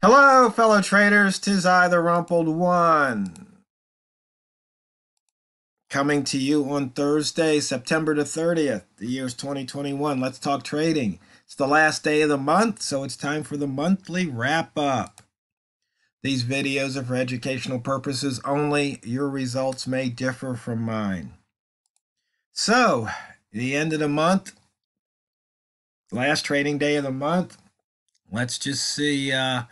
Hello, fellow traders. Tis I, the Rumpled One. Coming to you on Thursday, September the 30th. The year's 2021. Let's talk trading. It's the last day of the month, so it's time for the monthly wrap up. These videos are for educational purposes only. Your results may differ from mine. So, the end of the month, last trading day of the month. Let's just see uh,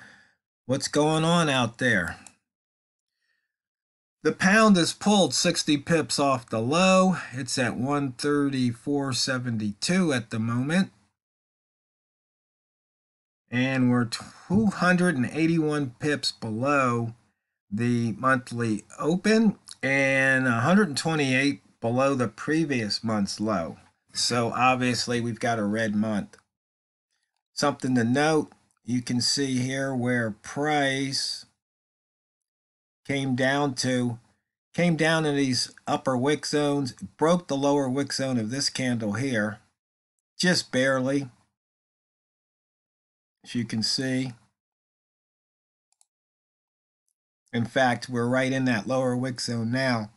what's going on out there. The pound has pulled 60 pips off the low. It's at 134.72 at the moment. And we're 281 pips below the monthly open and 128 below the previous month's low. So obviously we've got a red month. Something to note, you can see here where price came down to came down in these upper wick zones, broke the lower wick zone of this candle here, just barely. As you can see. In fact, we're right in that lower wick zone now.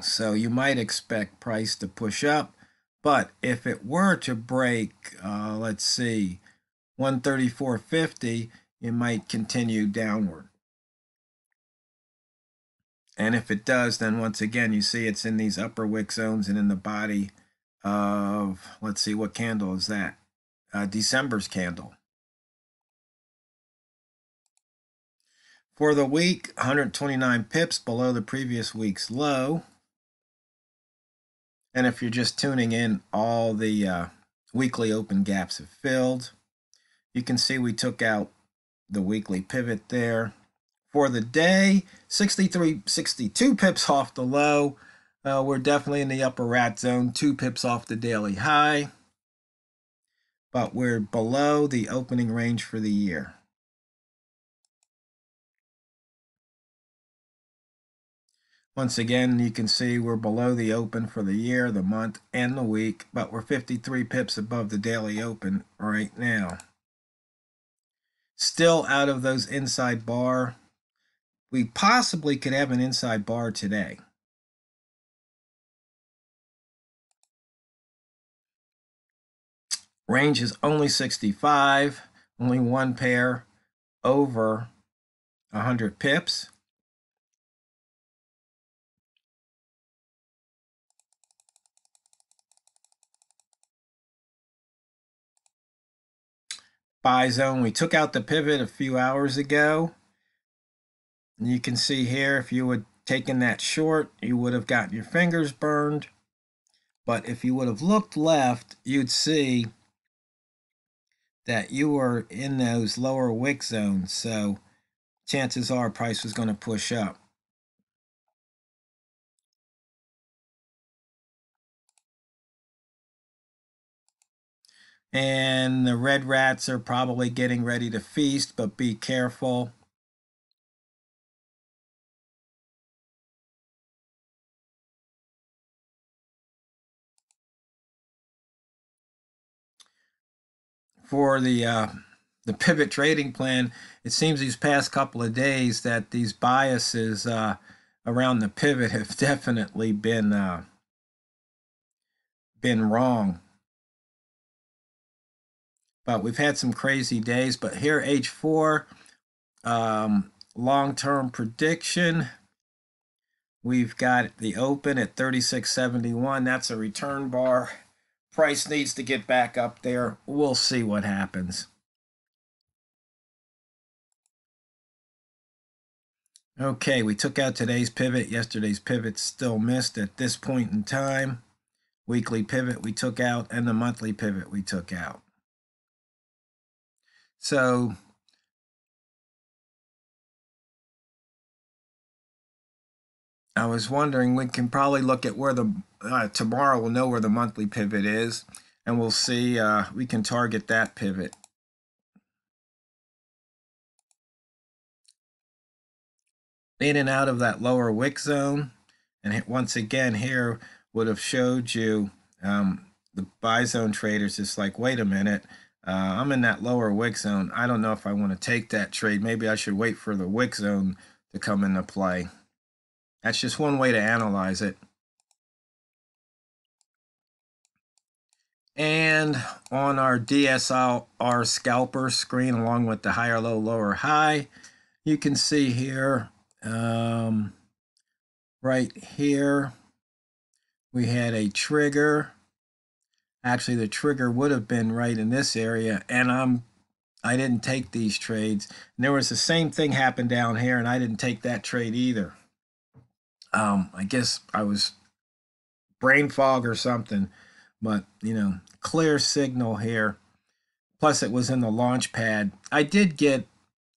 So you might expect price to push up. But if it were to break, uh, let's see, 134.50, it might continue downward. And if it does, then once again, you see it's in these upper wick zones and in the body of, let's see, what candle is that? Uh, December's candle. For the week, 129 pips below the previous week's low. And if you're just tuning in, all the uh, weekly open gaps have filled. You can see we took out the weekly pivot there. For the day, 63, 62 pips off the low. Uh, we're definitely in the upper rat zone, two pips off the daily high. But we're below the opening range for the year. Once again, you can see we're below the open for the year, the month, and the week, but we're 53 pips above the daily open right now. Still out of those inside bar. We possibly could have an inside bar today. Range is only 65, only one pair over 100 pips. Buy zone. We took out the pivot a few hours ago. You can see here, if you had taken that short, you would have gotten your fingers burned. But if you would have looked left, you'd see that you were in those lower wick zones. So chances are price was going to push up. And the red rats are probably getting ready to feast, but be careful. For the uh, the pivot trading plan, it seems these past couple of days that these biases uh, around the pivot have definitely been uh, been wrong. But we've had some crazy days. But here, H4, um, long-term prediction. We've got the open at 36.71. That's a return bar. Price needs to get back up there. We'll see what happens. Okay, we took out today's pivot. Yesterday's pivot still missed at this point in time. Weekly pivot we took out and the monthly pivot we took out. So I was wondering, we can probably look at where the, uh, tomorrow we'll know where the monthly pivot is, and we'll see, uh, we can target that pivot. In and out of that lower wick zone, and once again here would have showed you um, the buy zone traders, it's like, wait a minute, Uh, I'm in that lower wick zone. I don't know if I want to take that trade. Maybe I should wait for the wick zone to come into play. That's just one way to analyze it. And on our DSLR scalper screen, along with the higher low, lower high, you can see here, um, right here, we had a trigger. Actually, the trigger would have been right in this area, and I'm I didn't take these trades. And there was the same thing happened down here, and I didn't take that trade either. Um, I guess I was brain fog or something, but you know, clear signal here. Plus, it was in the launch pad. I did get,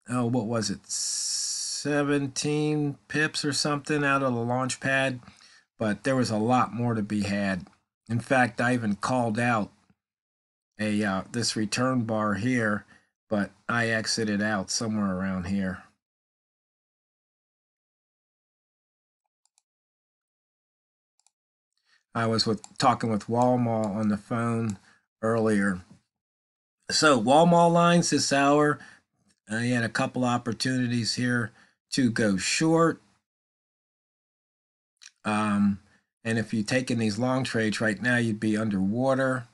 oh, what was it, 17 pips or something out of the launch pad, but there was a lot more to be had. In fact, I even called out a uh, this return bar here, but I exited out somewhere around here. I was with talking with Walmart on the phone earlier. So Walmart lines this hour. I had a couple opportunities here to go short. Um, and if you're taking these long trades right now, you'd be underwater.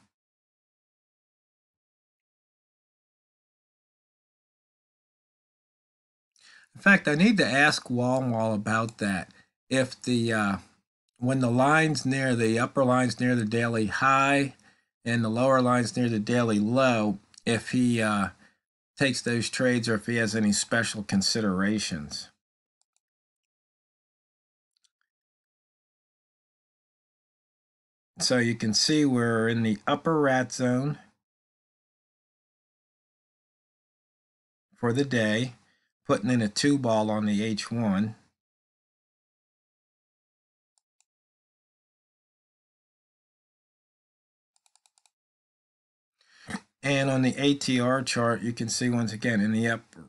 In fact, I need to ask Walmart about that. If the uh, when the line's near the upper line's near the daily high and the lower line's near the daily low, if he uh, takes those trades or if he has any special considerations. So you can see we're in the upper rat zone for the day, putting in a two ball on the H1. And on the ATR chart, you can see once again in the upper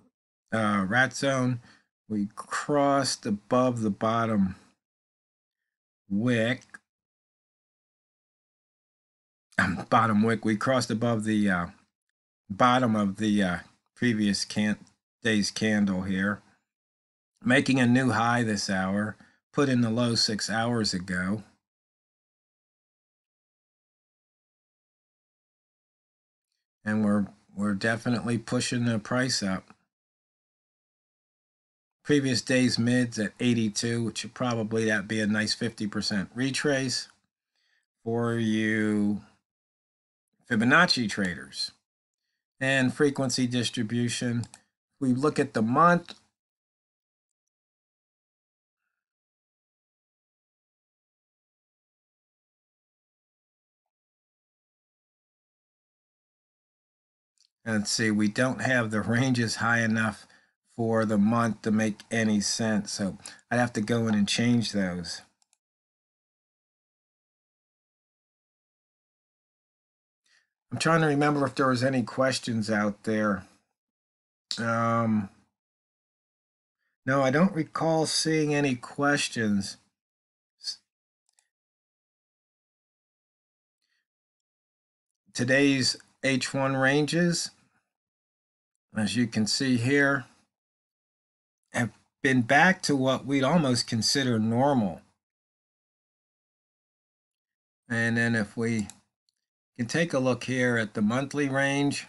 uh, rat zone, we crossed above the bottom wick. Um, bottom wick, we crossed above the uh, bottom of the uh, previous can day's candle here, making a new high this hour, put in the low six hours ago. and we're we're definitely pushing the price up. Previous day's mids at 82, which would probably that be a nice 50% retrace for you Fibonacci traders. And frequency distribution. We look at the month, Let's see, we don't have the ranges high enough for the month to make any sense. So I'd have to go in and change those. I'm trying to remember if there was any questions out there. Um, no, I don't recall seeing any questions. Today's H1 ranges, as you can see here, have been back to what we'd almost consider normal. And then if we can take a look here at the monthly range,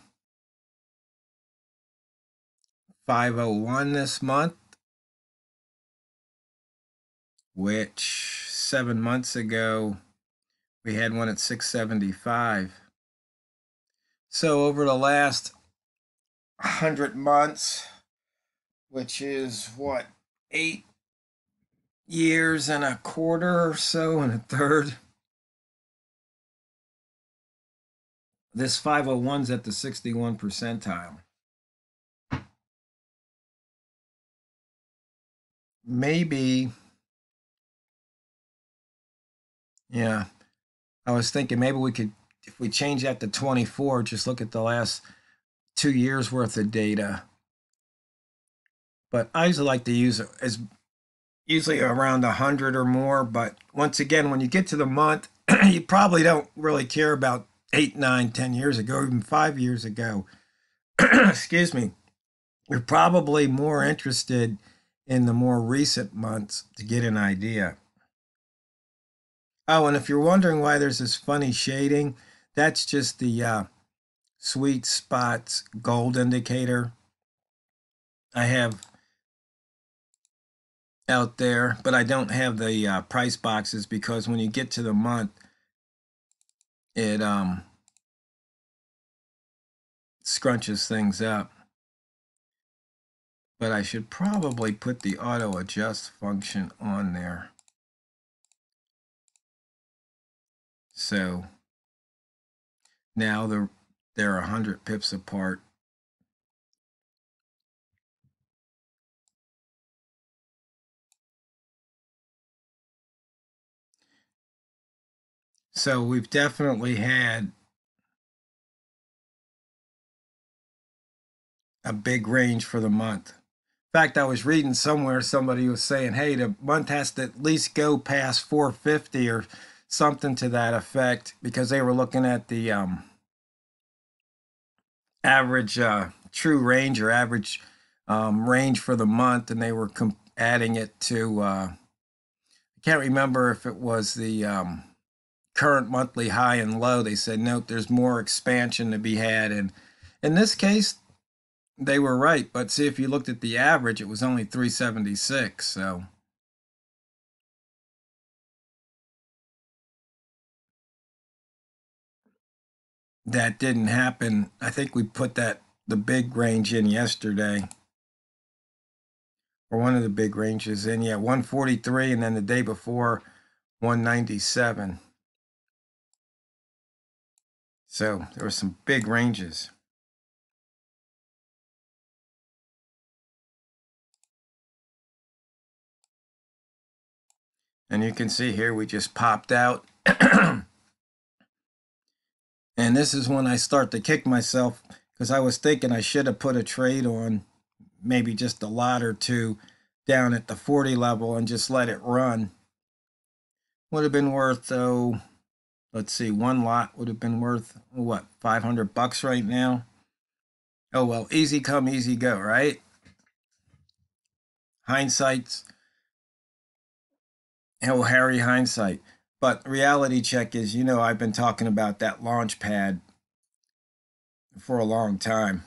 501 this month, which seven months ago we had one at 675. So over the last hundred months, which is what eight years and a quarter or so and a third. This 501's at the 61 percentile. Maybe, yeah, I was thinking maybe we could if we change that to 24, just look at the last two years worth of data. But I usually like to use it as usually around 100 or more. But once again, when you get to the month, you probably don't really care about eight, nine, ten years ago, even five years ago, excuse me, you're probably more interested in the more recent months to get an idea. Oh, and if you're wondering why there's this funny shading, that's just the uh, sweet spots gold indicator I have out there, but I don't have the uh, price boxes because when you get to the month, it um scrunches things up. But I should probably put the auto adjust function on there. So now they're, they're 100 pips apart. So we've definitely had a big range for the month. In fact, I was reading somewhere somebody was saying, hey, the month has to at least go past 450 or something to that effect because they were looking at the um, average uh, true range or average um, range for the month and they were adding it to, uh, I can't remember if it was the um, current monthly high and low, they said, nope, there's more expansion to be had. And in this case, they were right. But see, if you looked at the average, it was only 376. So. That didn't happen. I think we put that the big range in yesterday. Or one of the big ranges in. Yeah, 143 and then the day before 197. So there were some big ranges. And you can see here we just popped out. and this is when I start to kick myself because I was thinking I should have put a trade on maybe just a lot or two down at the 40 level and just let it run. Would have been worth though let's see, one lot would have been worth what, 500 bucks right now? Oh well, easy come, easy go, right? Hindsight's oh Harry hindsight. But reality check is, you know, I've been talking about that launch pad for a long time.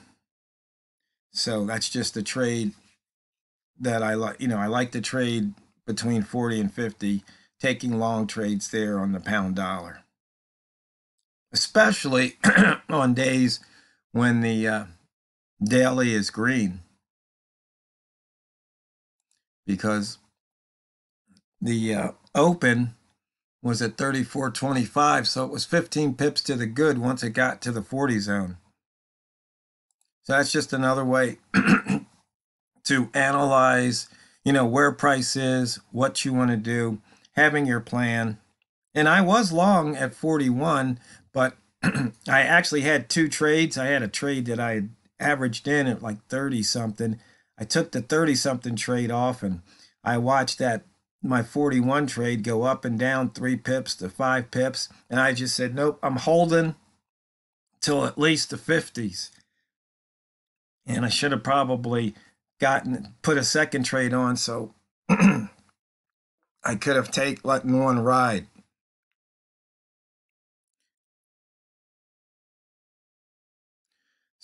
So that's just a trade that I like. You know, I like to trade between 40 and 50, taking long trades there on the pound dollar especially on days when the uh, daily is green. Because the uh, open was at 34.25 so it was 15 pips to the good once it got to the 40 zone. So that's just another way to analyze you know where price is what you want to do having your plan. And i was long at 41 but I actually had two trades. I had a trade that I averaged in at like 30 something. I took the 30 something trade off and I watched that my 41 trade go up and down three pips to five pips. And I just said, nope, I'm holding till at least the 50s. And I should have probably gotten put a second trade on so I could have taken one ride.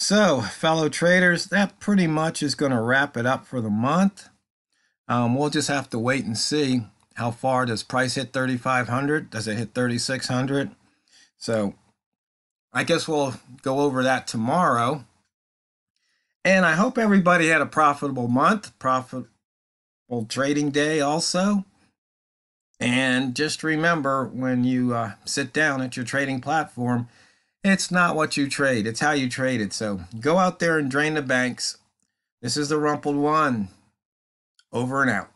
So, fellow traders, that pretty much is going to wrap it up for the month. Um, we'll just have to wait and see how far does price hit 3500 does it hit 3600 so i guess we'll go over that tomorrow. And i hope everybody had a profitable month profitable trading day also. And just remember when you uh, sit down at your trading platform it's not what you trade, it's how you trade it. So go out there and drain the banks. This is the Rumpled One. Over and out.